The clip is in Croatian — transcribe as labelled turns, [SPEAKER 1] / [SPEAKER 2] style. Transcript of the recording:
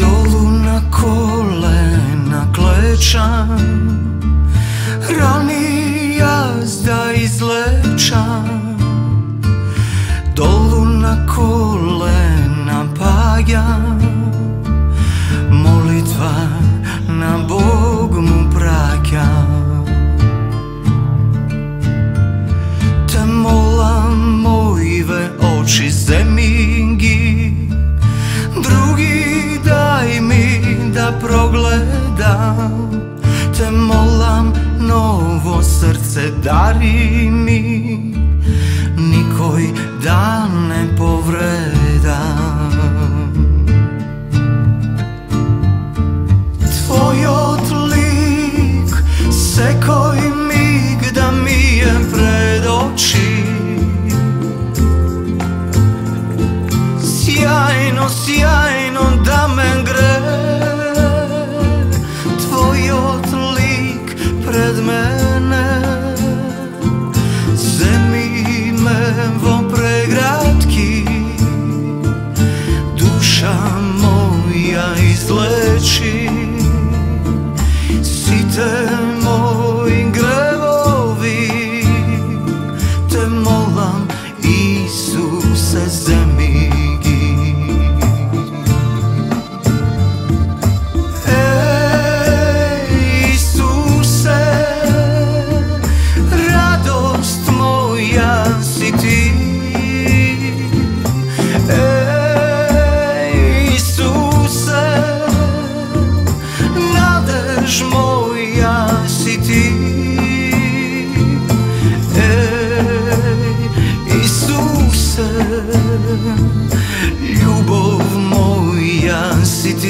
[SPEAKER 1] dolu na kolena klečam. Rani jazda izlečam. Dolu na kolena pajam Molitva na Bog mu praćam Te molam mojve oči zemlji. Te molam novo srce dari mi. Nikoj dan ne povredam Tvoj odlik sekoj mig da mi je pred oči. Sjajno, sjajno da me pred ti Ej Isuse Ljubov moja si ti